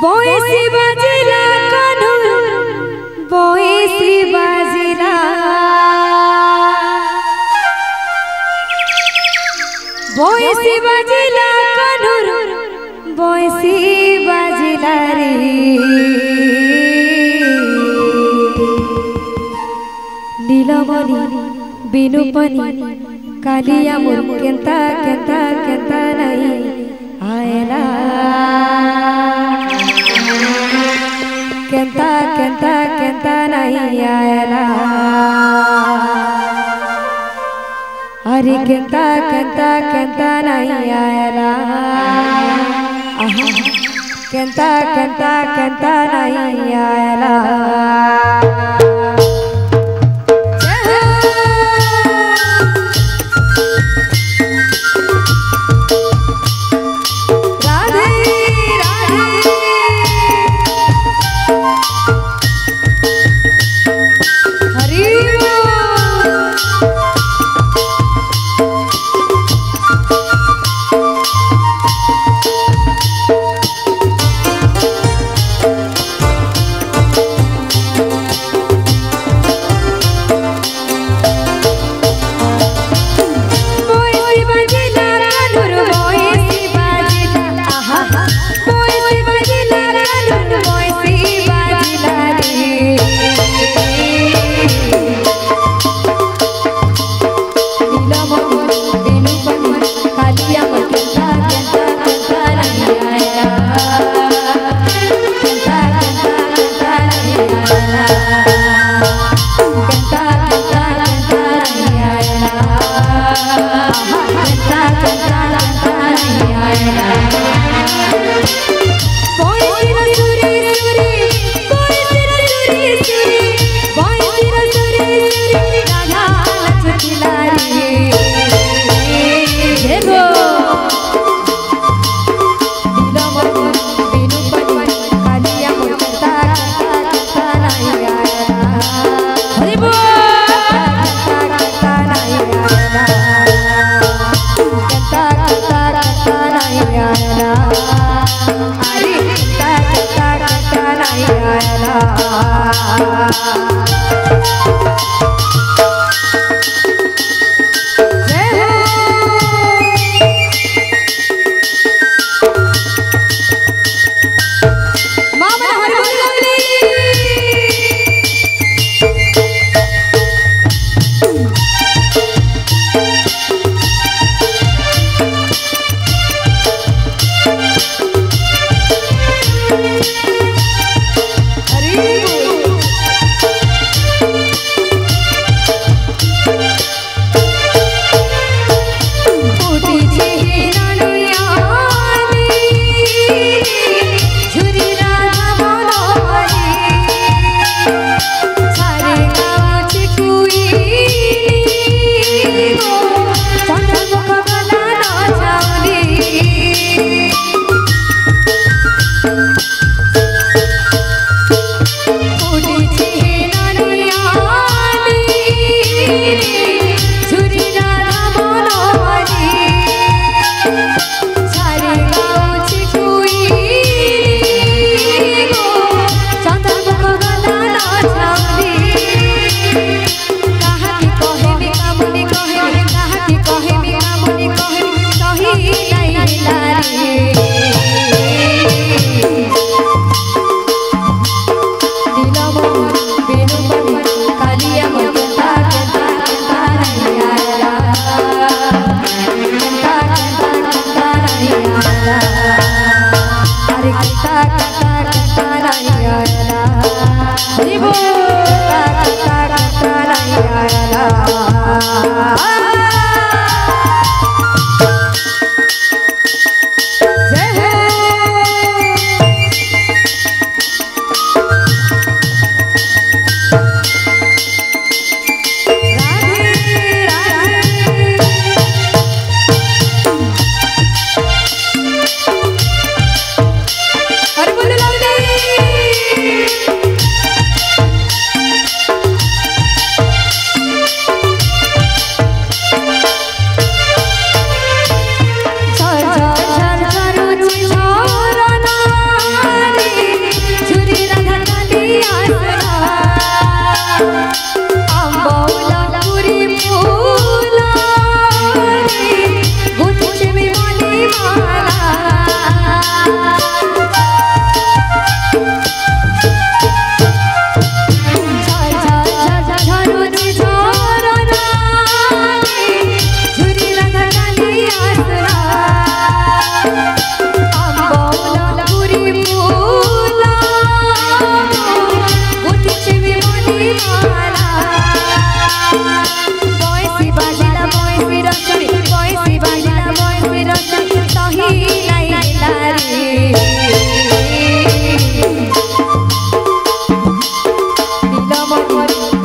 बोए श्री बाजीरा कान्हू बोए श्री बाजीरा। बोए श्री बाजीरा रे। नीलमणि बिनुपनि कालिया मुर केंता केंता केंता नहीं आयला। हरि कंता कंता कंता नहीं आयला कंता कंता कंता नहीं आयला Thank you. Oh, amor.